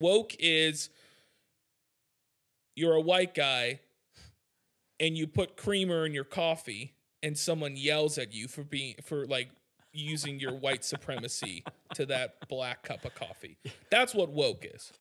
Woke is you're a white guy and you put creamer in your coffee and someone yells at you for being for like using your white supremacy to that black cup of coffee. That's what woke is.